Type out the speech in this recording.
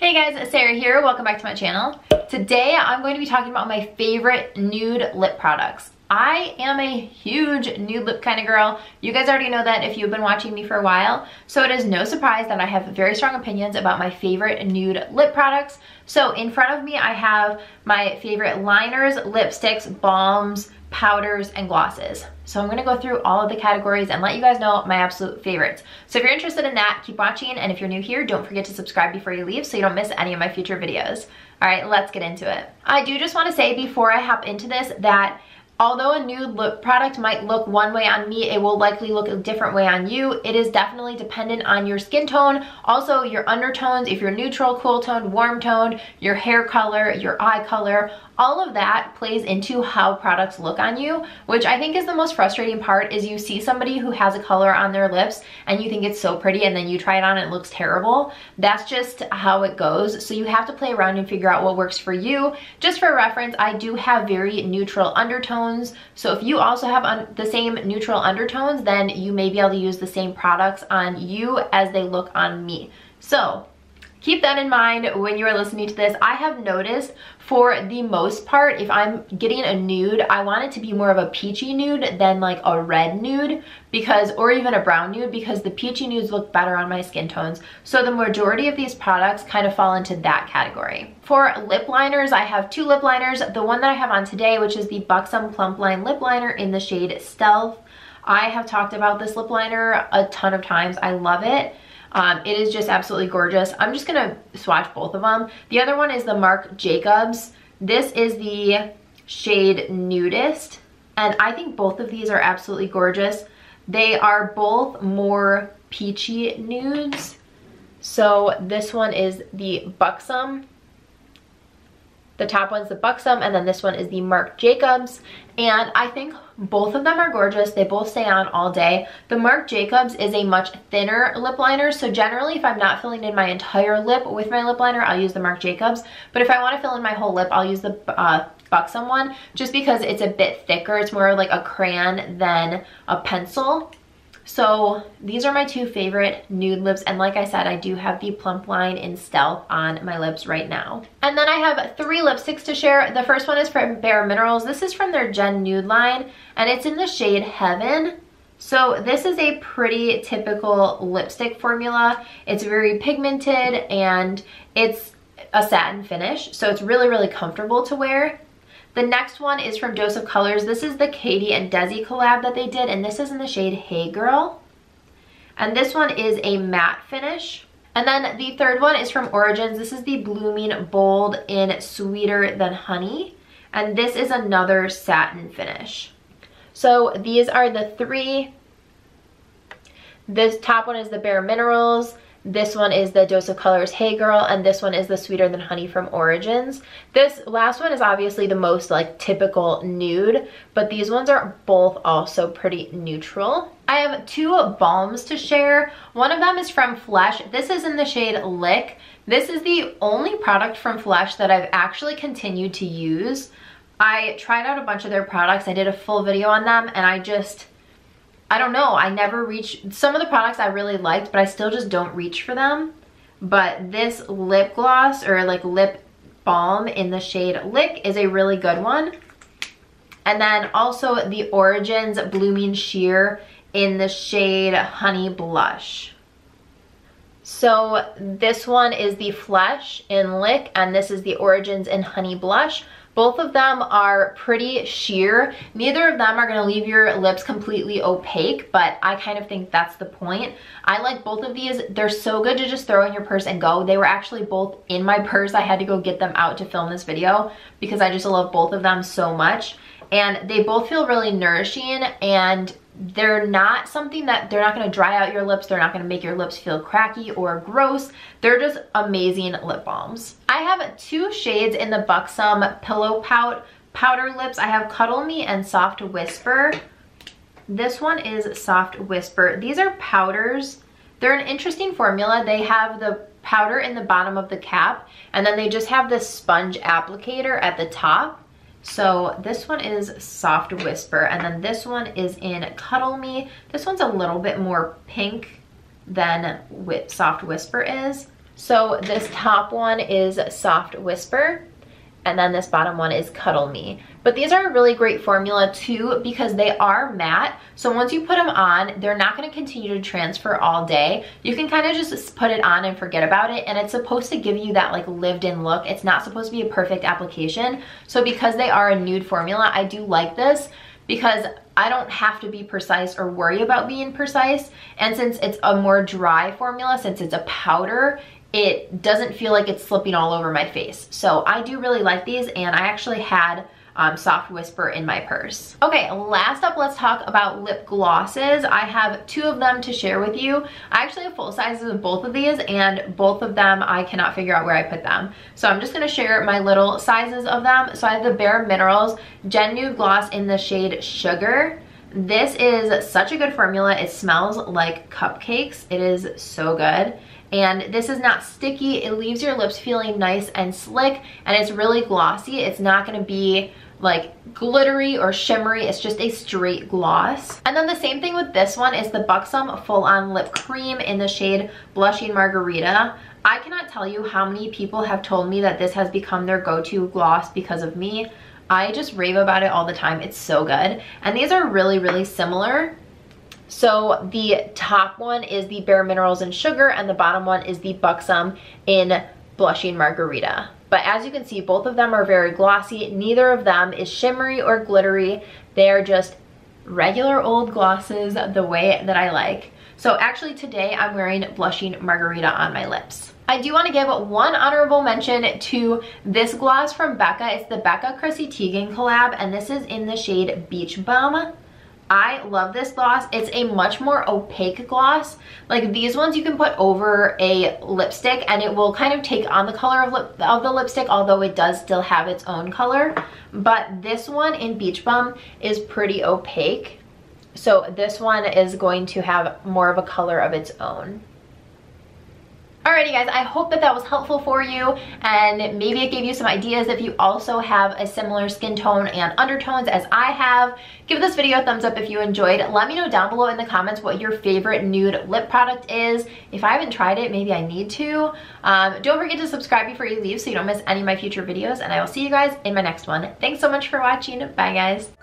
Hey guys, Sarah here. Welcome back to my channel. Today I'm going to be talking about my favorite nude lip products. I am a huge nude lip kind of girl. You guys already know that if you've been watching me for a while. So it is no surprise that I have very strong opinions about my favorite nude lip products. So in front of me I have my favorite liners, lipsticks, balms, powders, and glosses. So I'm gonna go through all of the categories and let you guys know my absolute favorites. So if you're interested in that, keep watching. And if you're new here, don't forget to subscribe before you leave so you don't miss any of my future videos. All right, let's get into it. I do just wanna say before I hop into this that Although a nude lip product might look one way on me, it will likely look a different way on you. It is definitely dependent on your skin tone, also your undertones, if you're neutral, cool toned, warm toned, your hair color, your eye color, all of that plays into how products look on you, which I think is the most frustrating part is you see somebody who has a color on their lips and you think it's so pretty and then you try it on and it looks terrible. That's just how it goes. So you have to play around and figure out what works for you. Just for reference, I do have very neutral undertones. So if you also have the same neutral undertones, then you may be able to use the same products on you as they look on me. So keep that in mind when you are listening to this. I have noticed for the most part, if I'm getting a nude, I want it to be more of a peachy nude than like a red nude because, or even a brown nude because the peachy nudes look better on my skin tones. So the majority of these products kind of fall into that category. For lip liners, I have two lip liners. The one that I have on today, which is the Buxom Plump Line Lip Liner in the shade Stealth. I have talked about this lip liner a ton of times. I love it. Um, it is just absolutely gorgeous. I'm just gonna swatch both of them. The other one is the Marc Jacobs. This is the shade Nudeist. And I think both of these are absolutely gorgeous. They are both more peachy nudes. So this one is the Buxom the top one's the Buxom and then this one is the Marc Jacobs. And I think both of them are gorgeous. They both stay on all day. The Marc Jacobs is a much thinner lip liner. So generally if I'm not filling in my entire lip with my lip liner, I'll use the Marc Jacobs. But if I want to fill in my whole lip, I'll use the uh, Buxom one just because it's a bit thicker. It's more like a crayon than a pencil. So these are my two favorite nude lips. And like I said, I do have the Plump Line in Stealth on my lips right now. And then I have three lipsticks to share. The first one is from Bare Minerals. This is from their Gen Nude line and it's in the shade Heaven. So this is a pretty typical lipstick formula. It's very pigmented and it's a satin finish. So it's really, really comfortable to wear. The next one is from Dose of Colors. This is the Katy and Desi collab that they did, and this is in the shade Hey Girl. And this one is a matte finish. And then the third one is from Origins. This is the Blooming Bold in Sweeter Than Honey. And this is another satin finish. So these are the three. This top one is the Bare Minerals. This one is the Dose of Colors Hey Girl, and this one is the Sweeter Than Honey from Origins. This last one is obviously the most like typical nude, but these ones are both also pretty neutral. I have two balms to share. One of them is from Flesh. This is in the shade Lick. This is the only product from Flesh that I've actually continued to use. I tried out a bunch of their products. I did a full video on them and I just I don't know. I never reach, some of the products I really liked, but I still just don't reach for them. But this lip gloss or like lip balm in the shade Lick is a really good one. And then also the Origins Blooming Sheer in the shade Honey Blush. So this one is the Flesh in Lick and this is the Origins in Honey Blush. Both of them are pretty sheer. Neither of them are gonna leave your lips completely opaque, but I kind of think that's the point. I like both of these. They're so good to just throw in your purse and go. They were actually both in my purse. I had to go get them out to film this video because I just love both of them so much. And they both feel really nourishing and they're not something that they're not going to dry out your lips. They're not going to make your lips feel cracky or gross. They're just amazing lip balms. I have two shades in the Buxom Pillow Pout powder lips. I have Cuddle Me and Soft Whisper. This one is Soft Whisper. These are powders. They're an interesting formula. They have the powder in the bottom of the cap and then they just have this sponge applicator at the top so this one is Soft Whisper, and then this one is in Cuddle Me. This one's a little bit more pink than Soft Whisper is. So this top one is Soft Whisper and then this bottom one is Cuddle Me. But these are a really great formula too because they are matte. So once you put them on, they're not gonna continue to transfer all day. You can kind of just put it on and forget about it. And it's supposed to give you that like lived in look. It's not supposed to be a perfect application. So because they are a nude formula, I do like this because I don't have to be precise or worry about being precise. And since it's a more dry formula, since it's a powder, it doesn't feel like it's slipping all over my face. So I do really like these and I actually had um, Soft Whisper in my purse. Okay, last up, let's talk about lip glosses. I have two of them to share with you. I actually have full sizes of both of these and both of them, I cannot figure out where I put them. So I'm just gonna share my little sizes of them. So I have the Bare Minerals Gen Nude Gloss in the shade Sugar. This is such a good formula. It smells like cupcakes. It is so good and this is not sticky. It leaves your lips feeling nice and slick and it's really glossy. It's not gonna be like glittery or shimmery. It's just a straight gloss. And then the same thing with this one is the Buxom Full On Lip Cream in the shade Blushing Margarita. I cannot tell you how many people have told me that this has become their go-to gloss because of me. I just rave about it all the time. It's so good. And these are really, really similar. So the top one is the Bare Minerals and Sugar and the bottom one is the Buxom in Blushing Margarita. But as you can see, both of them are very glossy. Neither of them is shimmery or glittery. They're just regular old glosses the way that I like. So actually today I'm wearing Blushing Margarita on my lips. I do want to give one honorable mention to this gloss from Becca. It's the Becca Chrissy Teigen collab and this is in the shade Beach Bum. I love this gloss. It's a much more opaque gloss. Like these ones you can put over a lipstick and it will kind of take on the color of, lip, of the lipstick, although it does still have its own color. But this one in Beach Bum is pretty opaque. So this one is going to have more of a color of its own. Alrighty guys, I hope that that was helpful for you and maybe it gave you some ideas if you also have a similar skin tone and undertones as I have. Give this video a thumbs up if you enjoyed. Let me know down below in the comments what your favorite nude lip product is. If I haven't tried it, maybe I need to. Um, don't forget to subscribe before you leave so you don't miss any of my future videos and I will see you guys in my next one. Thanks so much for watching. Bye guys.